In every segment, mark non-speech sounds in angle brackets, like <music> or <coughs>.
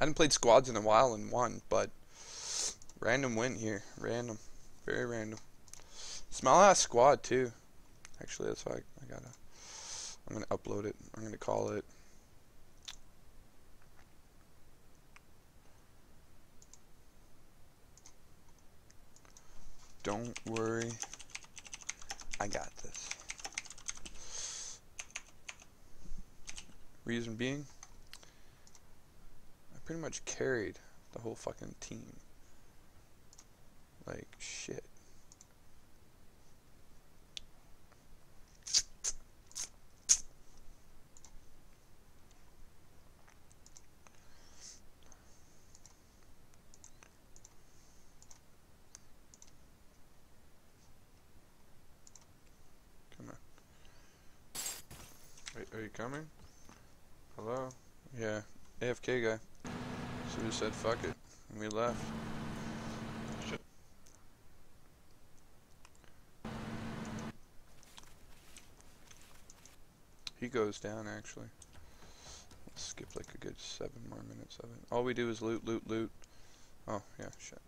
hadn't played squads in a while and won, but random win here. Random. Very random. It's my last squad too. Actually, that's why I, I gotta. I'm gonna upload it. I'm gonna call it. Don't worry. I got this. Reason being, I pretty much carried the whole fucking team. Like, shit. Come on. Wait, are you coming? Hello? Yeah, AFK guy. Said fuck it, and we left. He goes down actually. Let's skip like a good seven more minutes of it. All we do is loot, loot, loot. Oh, yeah, shit.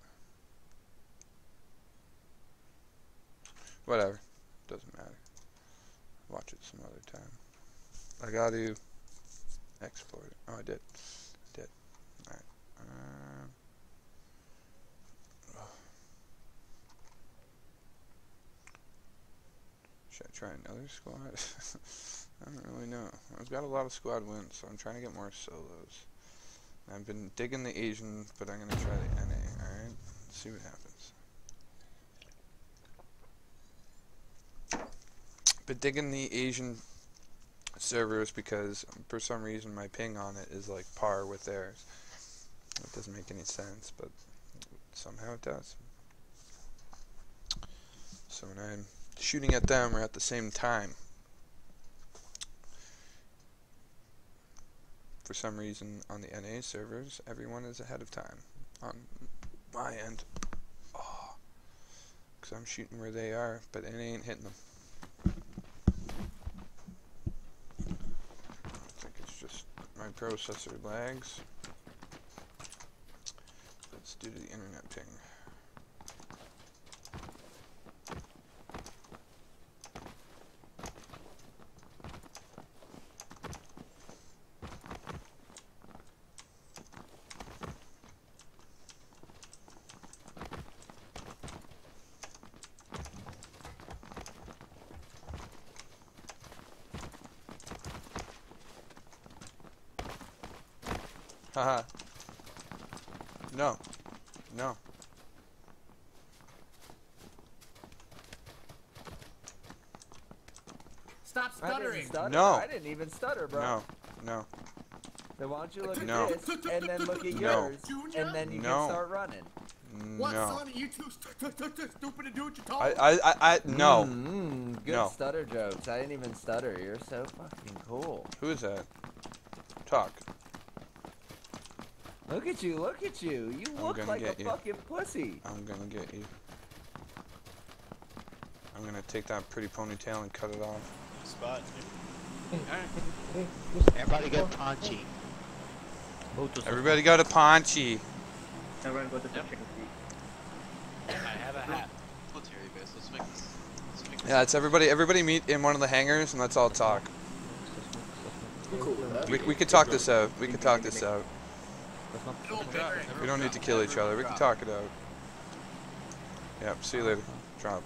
Whatever. Doesn't matter. Watch it some other time. I gotta export it. Oh, I did. Alright. Um, should I try another squad? <laughs> I don't really know. I've got a lot of squad wins, so I'm trying to get more solos. I've been digging the Asian, but I'm gonna try the NA, alright? See what happens. But digging the Asian servers because for some reason my ping on it is like par with theirs. It doesn't make any sense, but somehow it does. So when I'm shooting at them, we're at the same time. For some reason on the NA servers, everyone is ahead of time on my end. Ah. Oh, Because I'm shooting where they are, but it ain't hitting them. I think it's just my processor lags. That's due to the internet ping. Haha. no. No. Stop I didn't stuttering. stutter. No. I didn't even stutter, bro. No. No. Then why don't you look No. at this and then look at No. yours, Junior? and then you No. can start running. What, No. son? You too st- st- st- st- stupid to do what you're told? I, I, I, I, no. Mm, good No. stutter jokes. I didn't even stutter. You're so fucking cool. Who is that? Talk. Look at you. Look at you. You I'm look like a you. fucking pussy. I'm gonna get you. I'm gonna take that pretty ponytail and cut it off. Spot. Everybody get punchy. Everybody go to Pochinki. Everyone go to the Yep. chicken feet. I have a hat. Military base. Let's make this. Let's make this. Yeah, it's everybody. Everybody meet in one of the hangars and let's all talk. We, we could talk this out. We could talk this out. We don't need to kill each other. We can talk it out. Yep. See you later. Drop.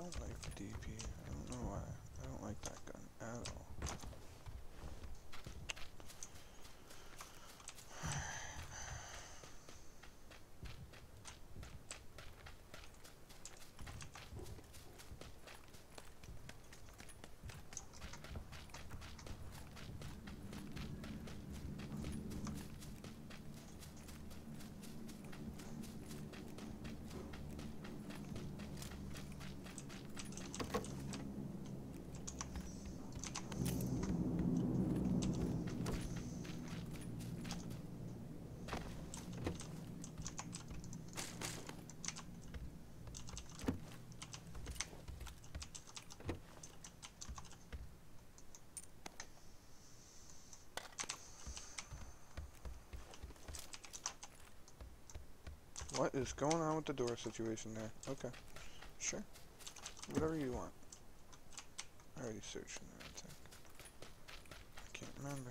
Don't like the DP. I don't know why. I don't like that gun at all. What is going on with the door situation there? Okay. Sure. Whatever you want. I already searched in there, I think. I can't remember.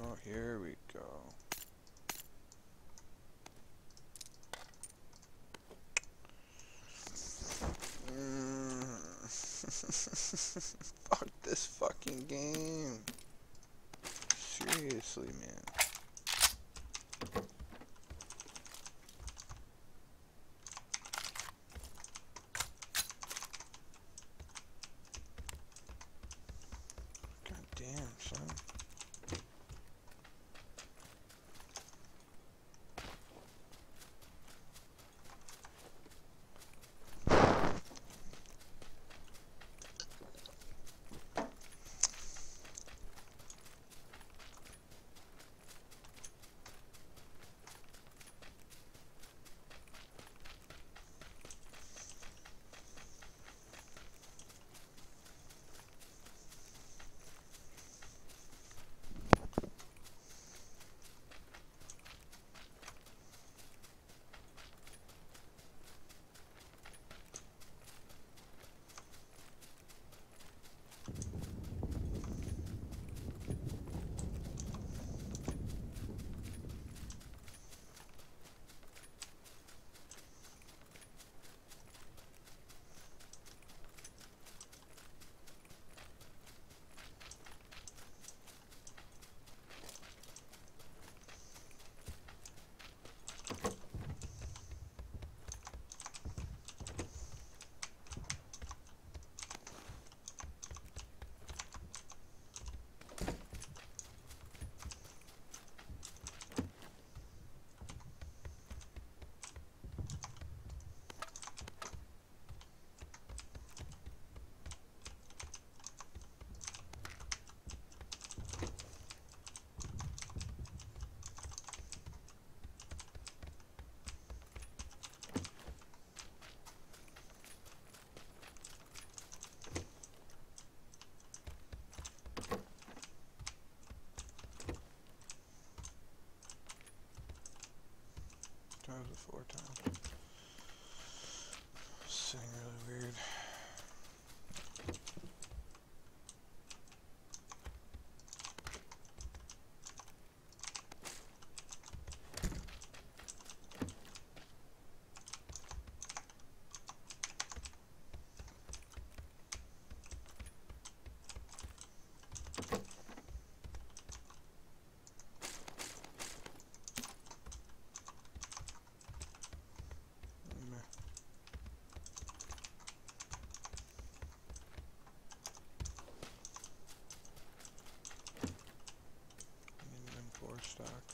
Oh, here we go. Mm. <laughs> Fuck this fucking game. Seriously, man. Four time. stock.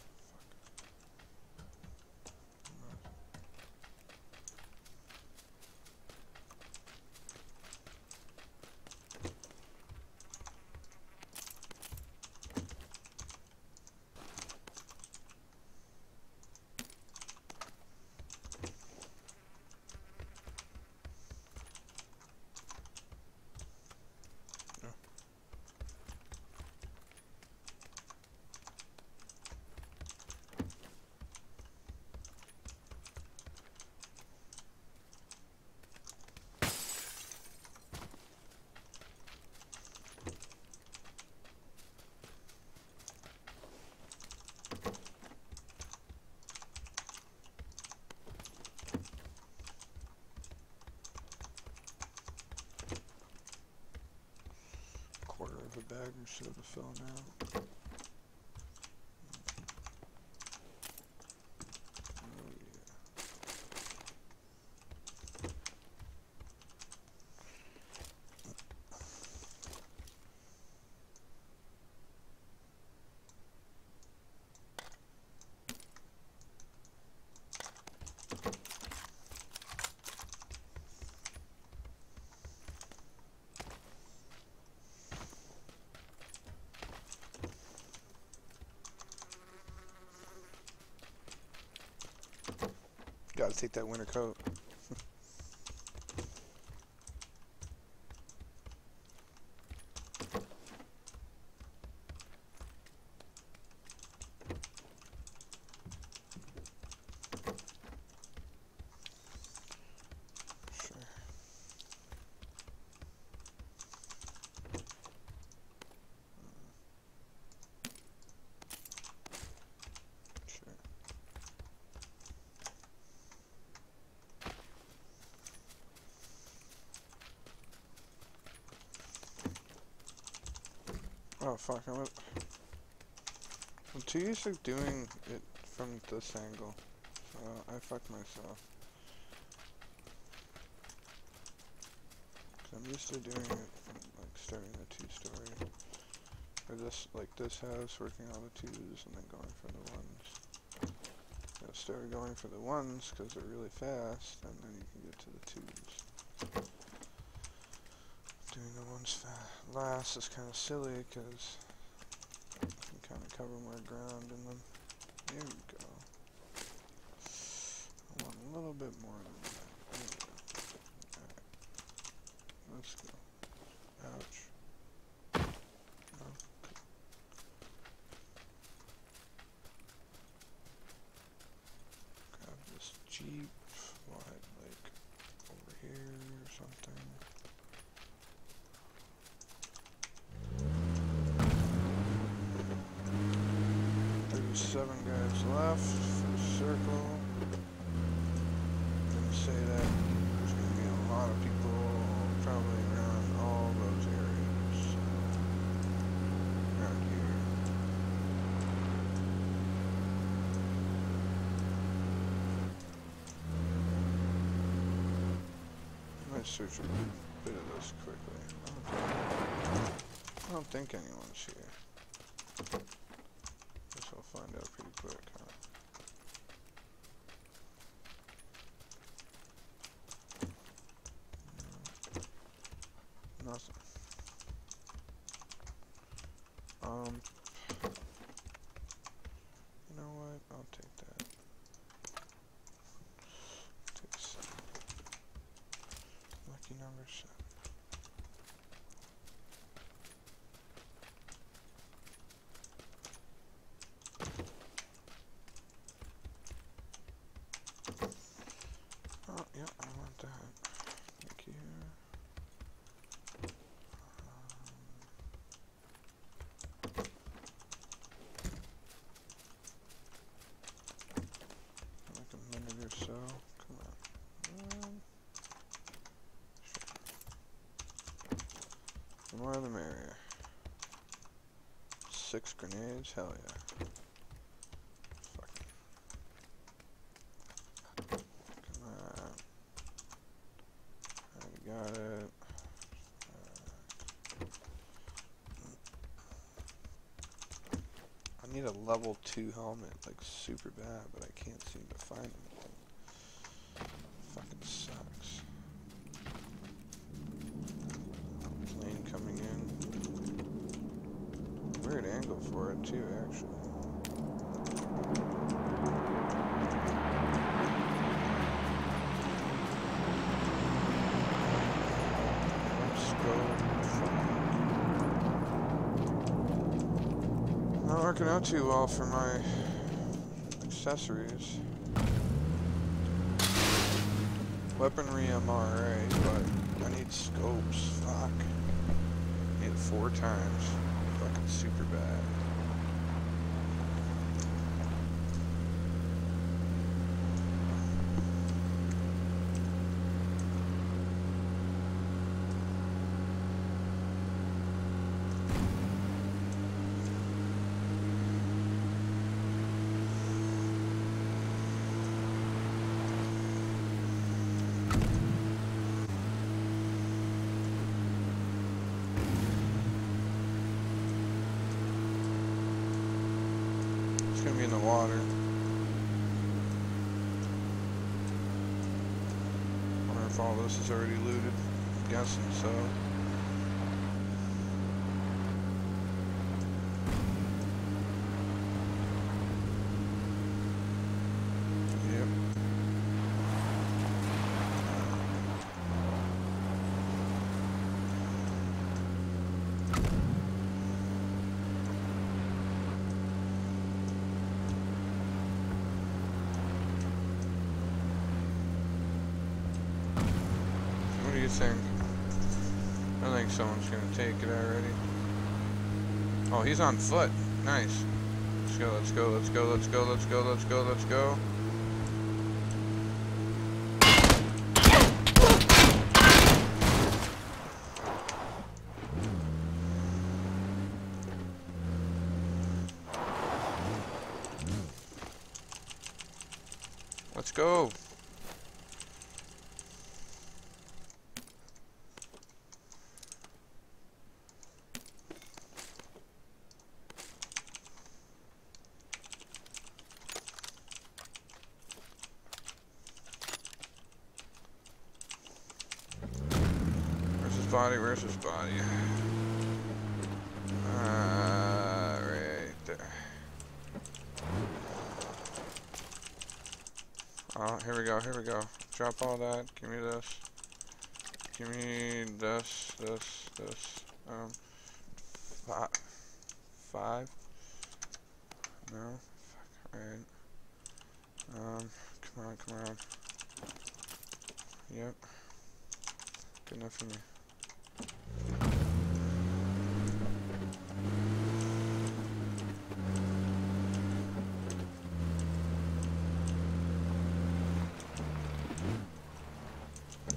have a bag and shove the phone out. Gotta take that winter coat. Sure. Sure. Oh fuck, I'm, a- I'm too used to doing it from this angle. So I fucked myself. i I'm used to doing it from like starting a two story. Or this, like this house, working all the twos and then going for the ones. I started going for the ones because they're really fast and then you can get to the twos. Doing the ones last is kind of silly because you can kind of cover more ground and then there we go. I want a little bit more than that. Alright. Let's go. Ouch. No. Grab this Jeep. What, like over here or something? Thirty-seven guys left for circle. Gonna say that there's gonna be a lot of people probably around all those areas. uh, Around here. I might search a bit of this quickly. I don't think, I don't think anyone's here. Guess I'll find out pretty quick, huh? No. Nothing. Um. You know what? I'll take that. Take seven. Lucky number seven. Oh, yeah, I want that. Thank you. Um, like a minute or so. Come on. Um, sure. The more of the merrier. Six grenades? Hell yeah. I got it. Uh, I need a level 2 helmet, like super bad, but I can't seem to find anything. Fucking sucks. Plane coming in. Weird angle for it too, actually. Not working well for my accessories. Weaponry I'm alright, but I need scopes. Fuck. Need it four times. Fucking super bad. if all this is already looted. I'm guessing so. Yep. What do you think? I think someone's gonna take it already. Oh, he's on foot. Nice. Let's go, let's go, let's go, let's go, let's go, let's go, let's go. Let's go. Where's his body? Where's his body? Uh, right there. Oh, here we go, here we go. Drop all that. Give me this. Give me this, this, this. Um, five. Five? No? Fuck, right. Um, come on, come on. Yep. Good enough for me.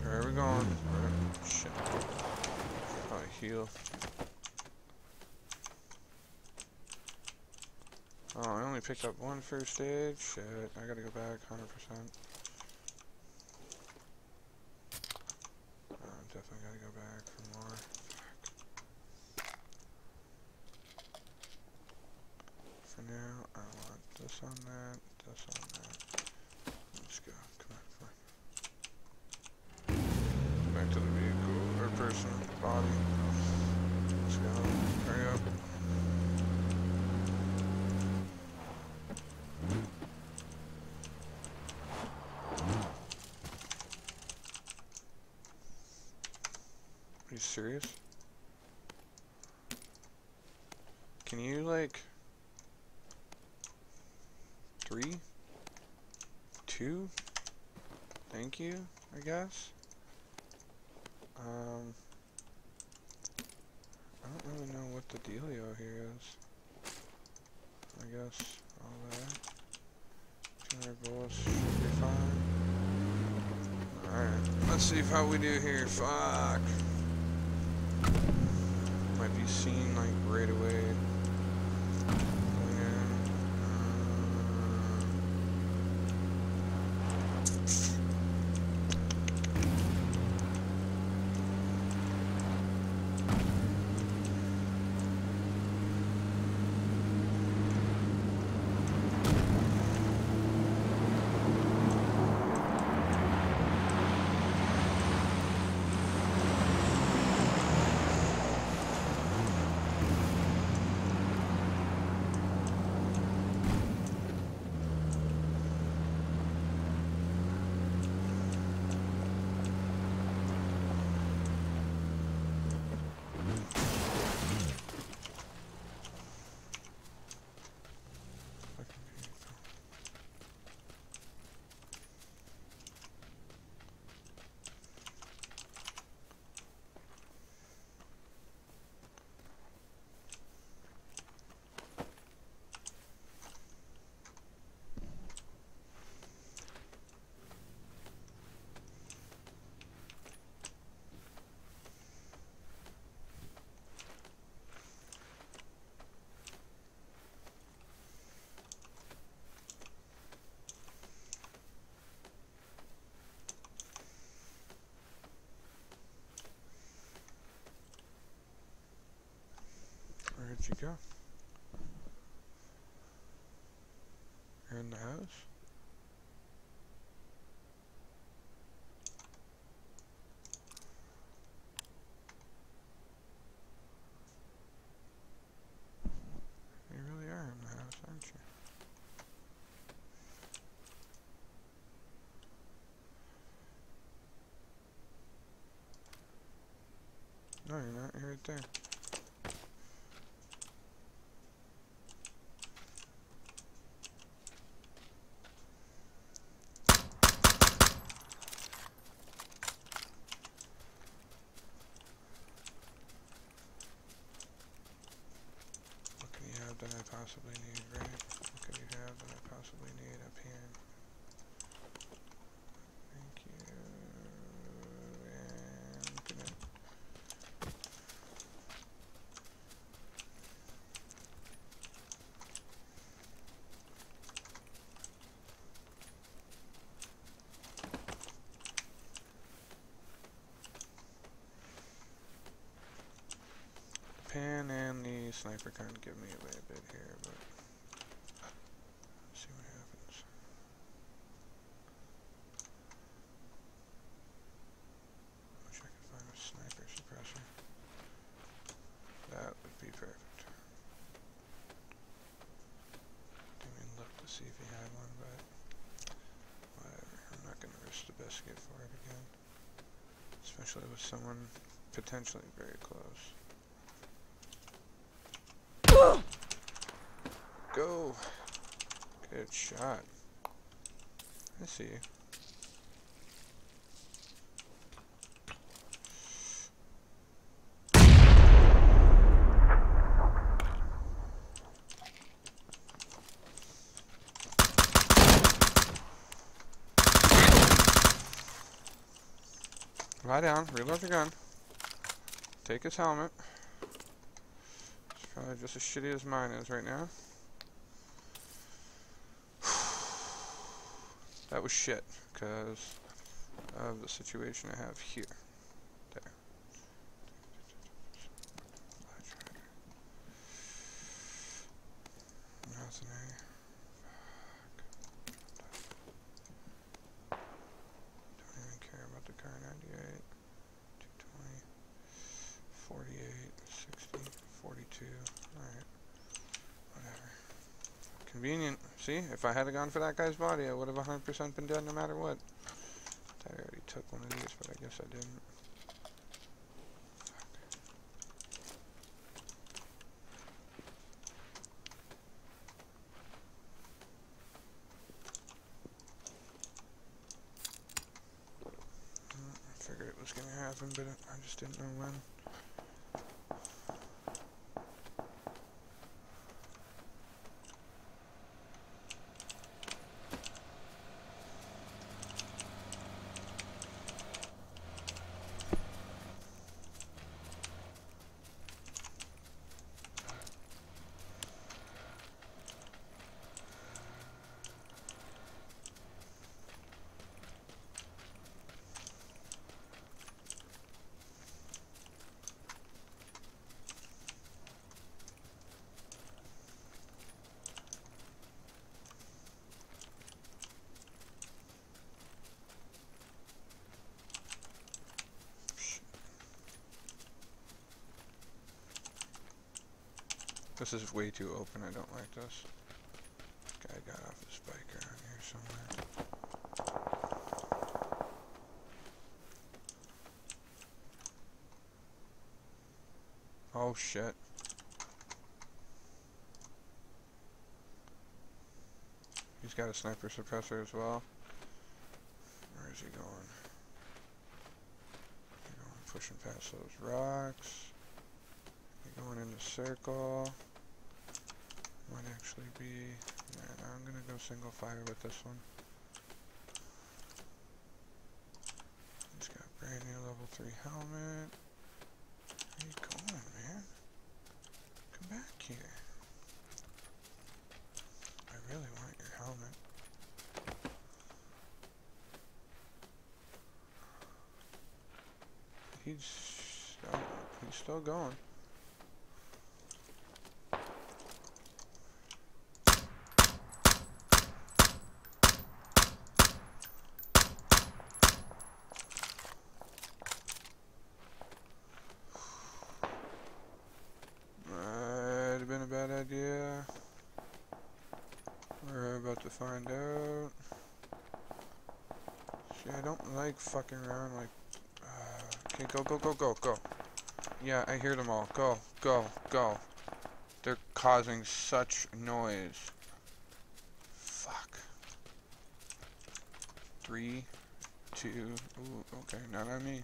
Where are we going? Where- Shit. Oh, heal. Oh, I only picked up one first aid. Shit, I gotta go back 100%. Oh, definitely gotta go back for more. Fuck. For now, I want this on that, this on that. Let's go. Come on, come on. Back to the vehicle, or person, body. Let's go. Hurry up. Are you serious? Can you like three, two? Thank you, I guess. Um, I don't really know what the dealio here is. I guess all that. 200 bullets should be fine. Alright, let's see if how we do here. Fuck. Might be seen like right away. You go. You're in the house. You really are in the house, aren't you? No, you're not. You're right there. Sniper kind of give me away a bit here, but see what happens. Wish I could find a sniper suppressor. That would be perfect. Didn't even look to see if he had one, but whatever. I'm not gonna risk the biscuit for it again. Especially with someone potentially very close. Go! Good shot. I see you. Lie down, reload your gun. Take his helmet. It's probably just as shitty as mine is right now. Was shit, because of the situation I have here. There. Nothing Don't even care about the car 98. 48. 60. 42. Alright. Whatever. Convenient. See, if I had gone for that guy's body, I would have 100% been dead no matter what. I already took one of these, but I guess I didn't. Mm, I figured it was gonna happen, but I just didn't know when. This is way too open. I don't like this. Guy got off his bike around here somewhere. Oh shit. He's got a sniper suppressor as well. Where is he going? He's going pushing past those rocks. You're going in the circle. Actually be. I'm gonna go single fire with this one. He's got brand new level 3 helmet. Where you going, man? Come back here. I really want your helmet. He's still, he's still going. Idea. We're about to find out. See, I don't like fucking around like. Uh, okay, go, go, go, go, go. Yeah, I hear them all. Go, go, go. They're causing such noise. Fuck. Three, two, ooh, okay, not on me.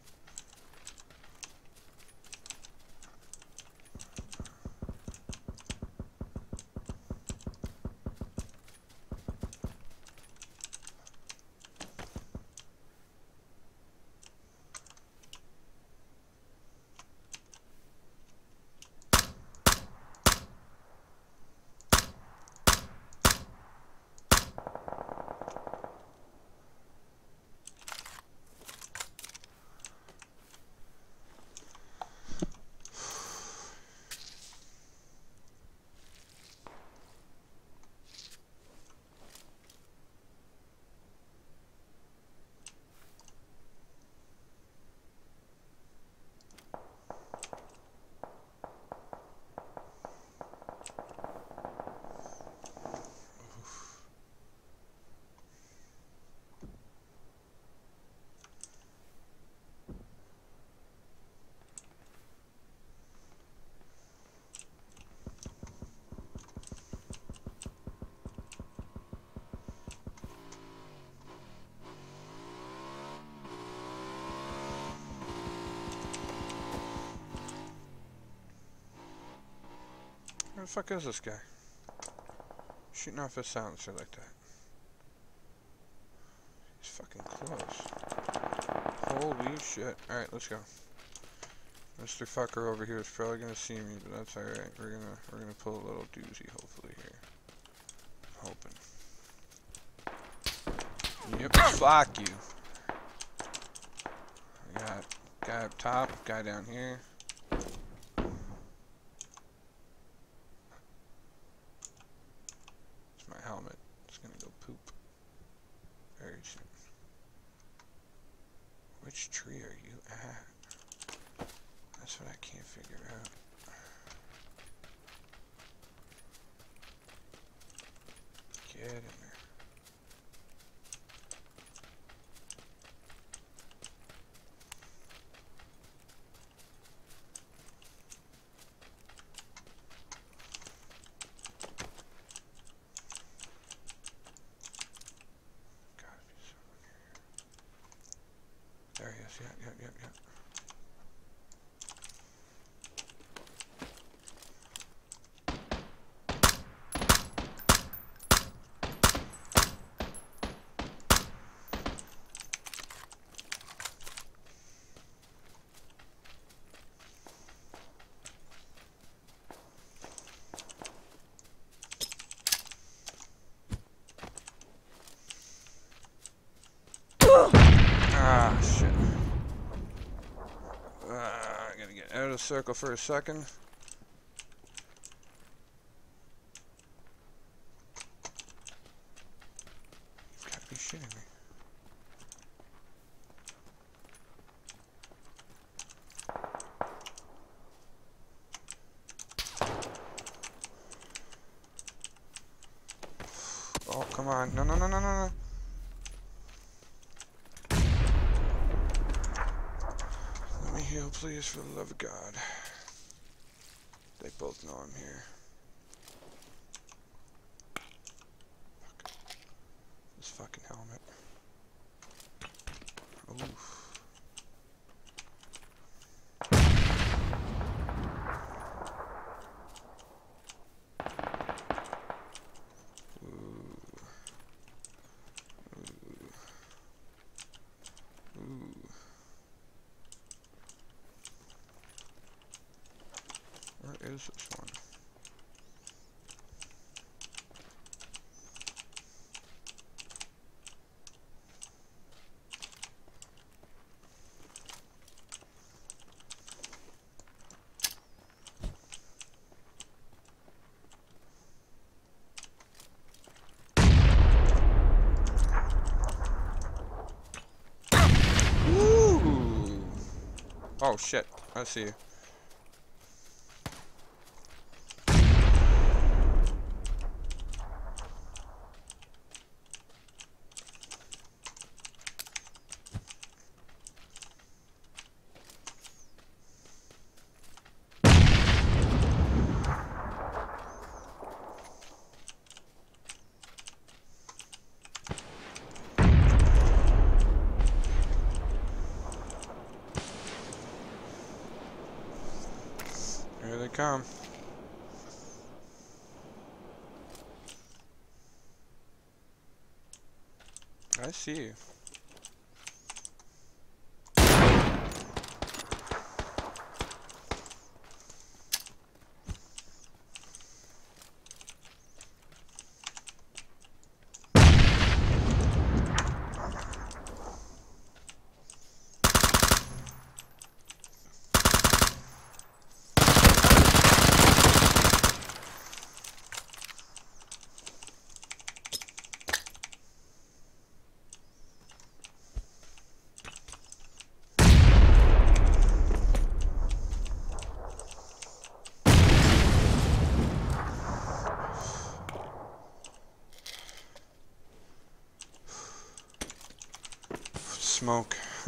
Fuck is this guy? Shooting off his silencer like that. He's fucking close. Holy shit. Alright, let's go. Mr. Fucker over here is probably gonna see me, but that's alright. We're gonna we're gonna pull a little doozy hopefully here. I'm hoping. Yep, <coughs> fuck you. We got guy up top, guy down here. It's my helmet. It's gonna go poop. Very soon. Which tree are you at? That's what I can't figure out. Get in there. Gotta be someone here. There he is. Yep, yep, yep, yep. Ah, shit. Uh, I gotta get out of the circle for a second. You've gotta be shitting me. Oh, come on. No, no, no, no, no, no. Let me heal, please, for the love of God. They both know I'm here. Fuck. This fucking helmet. Oof. Ooh. Ooh. Ooh. Where is this one? Oh shit, I see you. come. I see you.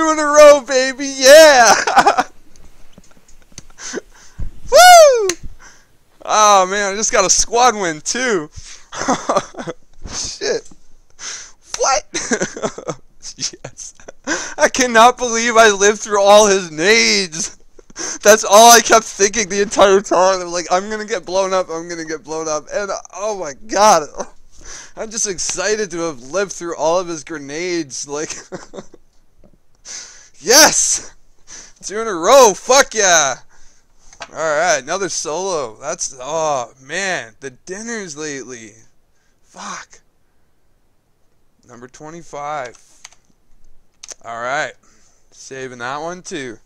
Two in a row, baby. Yeah. <laughs> Woo! Oh man, I just got a squad win too. <laughs> Shit. What? <laughs> yes. I cannot believe I lived through all his nades. That's all I kept thinking the entire time. I'm like, I'm gonna get blown up. I'm gonna get blown up. And oh my god, I'm just excited to have lived through all of his grenades. Like, yes, two in a row. Fuck yeah. All right, another solo. That's oh man, the dinners lately. Fuck. Number 25. All right. Saving that one too.